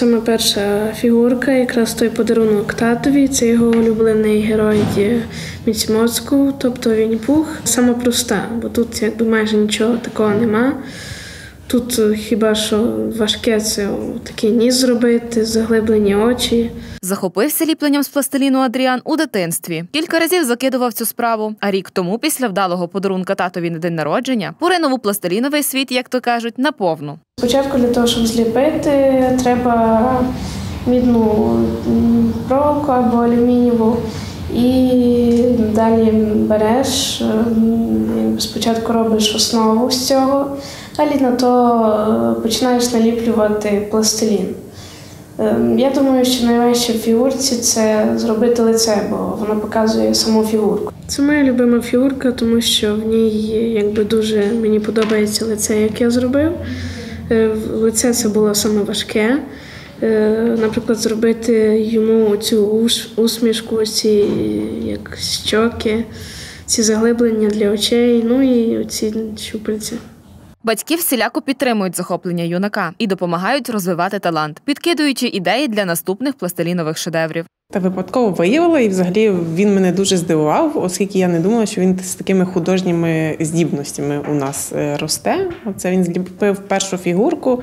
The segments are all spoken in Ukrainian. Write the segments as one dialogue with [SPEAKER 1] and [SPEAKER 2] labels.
[SPEAKER 1] саме перша фігурка, якраз той подарунок татові. Це його улюблений герой Міцьмоцьку, тобто він пух. Саме проста, бо тут якби майже нічого такого нема. Тут е, хіба що важке це такий ніс зробити, заглиблені очі.
[SPEAKER 2] Захопився ліпленням з пластиліну Адріан у дитинстві. Кілька разів закидував цю справу. А рік тому, після вдалого подарунка татові на день народження, поринув у пластиліновий світ, як то кажуть, наповну.
[SPEAKER 1] Спочатку для того, щоб зліпити, треба мідну проволоку або алюмінієву. І далі береш, спочатку робиш основу з цього, далі на то е, починаєш наліплювати пластилін. Ем, Я думаю, що найважче в фігурці це зробити лице, бо воно показує саму фігурку. Це моя любима фігурка, тому що в ній якби дуже мені подобається лице, як я зробив. Е, Лице це було саме важке. Е, Наприклад, зробити йому цю усмішку, ці як щоки, ці заглиблення для очей, ну і ці щупальці.
[SPEAKER 2] Батьки всіляко підтримують захоплення юнака і допомагають розвивати талант, підкидуючи ідеї для наступних пластилінових шедеврів.
[SPEAKER 3] Та випадково виявила, і взагалі він мене дуже здивував, оскільки я не думала, що він з такими художніми здібностями у нас е, росте. Це він зліпив першу фігурку,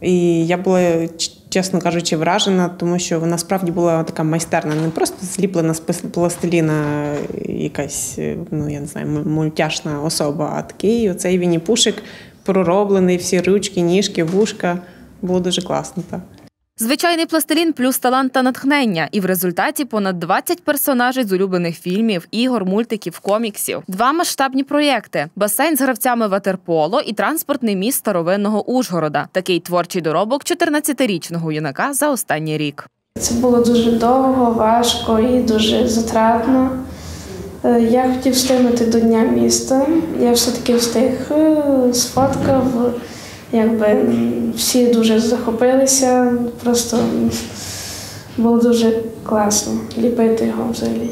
[SPEAKER 3] і я була, чесно кажучи, вражена, тому що вона справді була така майстерна, не просто зліплена з пластиліна якась, е, ну я не знаю, мультяшна особа, а такий оцей Вінні-Пушик пророблений, всі ручки, ніжки, вушка. Було дуже класно, так.
[SPEAKER 2] Звичайний пластилін плюс талант та натхнення, і в результаті понад 20 персонажей з улюблених фільмів, ігор, мультиків, коміксів, два масштабні проєкти: басейн з гравцями ватерполо і транспортний міст старовинного Ужгорода. Такий творчий доробок 14-річного юнака за останній рік.
[SPEAKER 1] Це було дуже довго, важко і дуже затратно. Е, Я хотів встигнути до Дня міста. Я все-таки встиг, е, сфоткав. Якби всі дуже захопилися. Просто було дуже класно ліпити його взагалі.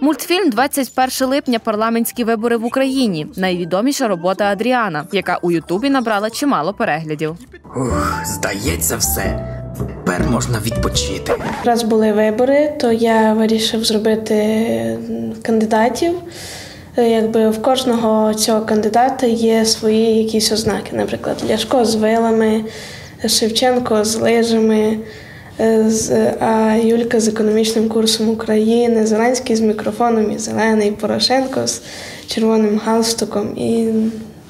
[SPEAKER 2] Мультфільм «21 липня. Парламентські вибори в Україні. Найвідоміша робота Адріана, яка у Ютубі набрала чимало переглядів.
[SPEAKER 4] Ух, здається, все. Тепер можна відпочити.
[SPEAKER 1] Раз були вибори, то я вирішив зробити кандидатів. Е, Якби в кожного цього кандидата є свої якісь ознаки. Наприклад, Ляшко з вилами, Шевченко з лижами, е, а Юлька з економічним курсом України, Зеленський з мікрофоном і зелений, Порошенко з червоним галстуком і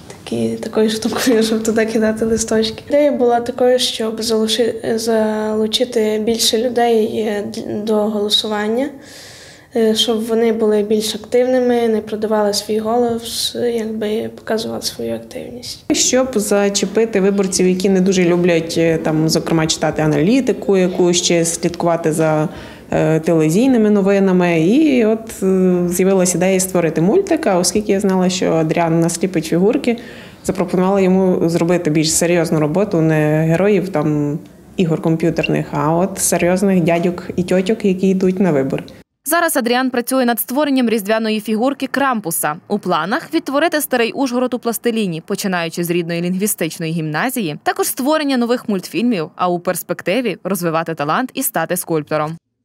[SPEAKER 1] такі, такою штукою, щоб туди кидати листочки. Ідея була такою, щоб залучити більше людей е, до голосування, щоб вони були більш активними, не продавали свій голос, е, якби показували свою активність.
[SPEAKER 3] Щоб зачепити виборців, які не дуже люблять е, там, зокрема, читати аналітику, якусь чи слідкувати за е, телевізійними новинами. І от е, з'явилася ідея створити мультик, оскільки я знала, що Адріан насліпить фігурки, запропонувала йому зробити більш серйозну роботу, не героїв там ігор комп'ютерних, а от серйозних дядьок і тьотьок, які йдуть на вибори.
[SPEAKER 2] Зараз Адріан працює над створенням різдвяної фігурки Крампуса. У планах відтворити старий Ужгород у пластиліні, починаючи з рідної лінгвістичної гімназії, також створення нових мультфільмів, а у перспективі розвивати талант і стати скульптором.